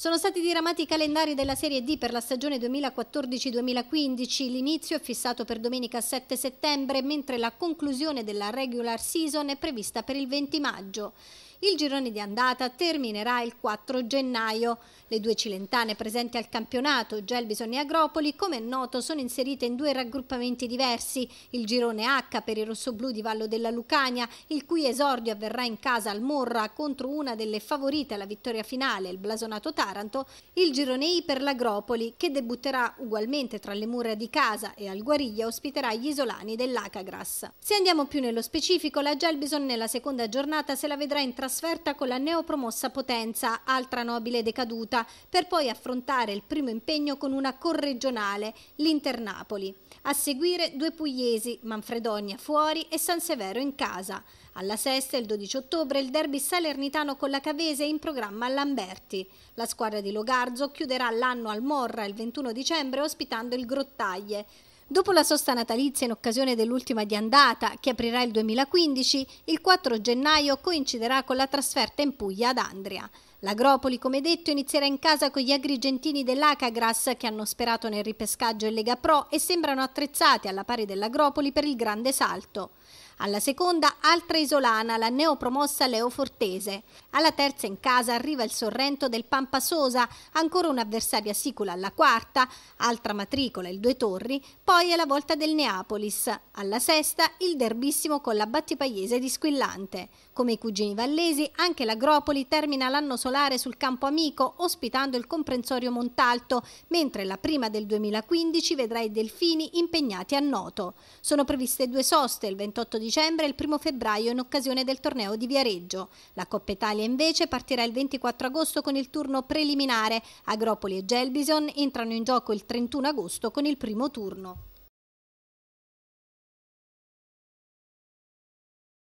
Sono stati diramati i calendari della Serie D per la stagione 2014-2015. L'inizio è fissato per domenica 7 settembre, mentre la conclusione della regular season è prevista per il 20 maggio. Il girone di andata terminerà il 4 gennaio. Le due cilentane presenti al campionato, Gelbison e Agropoli, come è noto, sono inserite in due raggruppamenti diversi. Il girone H per i rossoblù di Vallo della Lucania, il cui esordio avverrà in casa al Morra contro una delle favorite alla vittoria finale, il blasonato Taranto. Il girone I per l'Agropoli, che debutterà ugualmente tra le mura di casa e al Guariglia ospiterà gli isolani dell'Acagras. Se andiamo più nello specifico, la Gelbison nella seconda giornata se la vedrà in trasferta con la neopromossa Potenza, altra nobile decaduta, per poi affrontare il primo impegno con una corregionale, l'Inter Napoli. A seguire due pugliesi, Manfredonia fuori e San Severo in casa. Alla sesta, il 12 ottobre, il derby salernitano con la Cavese in programma a Lamberti. La squadra di Logarzo chiuderà l'anno al Morra il 21 dicembre ospitando il Grottaglie. Dopo la sosta natalizia in occasione dell'ultima di andata, che aprirà il 2015, il 4 gennaio coinciderà con la trasferta in Puglia ad Andria. L'Agropoli, come detto, inizierà in casa con gli agrigentini dell'Acagras che hanno sperato nel ripescaggio in Lega Pro e sembrano attrezzati alla pari dell'Agropoli per il grande salto. Alla seconda, altra isolana, la neopromossa Leo Fortese. Alla terza in casa arriva il Sorrento del Pampa Sosa, ancora un'avversaria sicula alla quarta, altra matricola il Due Torri, poi è la volta del Neapolis. Alla sesta il derbissimo con la Battipaiese di Squillante. Come i cugini vallesi, anche l'Agropoli termina l'anno solare sul campo amico, ospitando il comprensorio Montalto, mentre la prima del 2015 vedrà i Delfini impegnati a Noto. Sono previste due soste il 28 dicembre e il 1 febbraio in occasione del torneo di Viareggio. La Coppa Italia invece partirà il 24 agosto con il turno preliminare. Agropoli e Gelbison entrano in gioco il 31 agosto con il primo turno.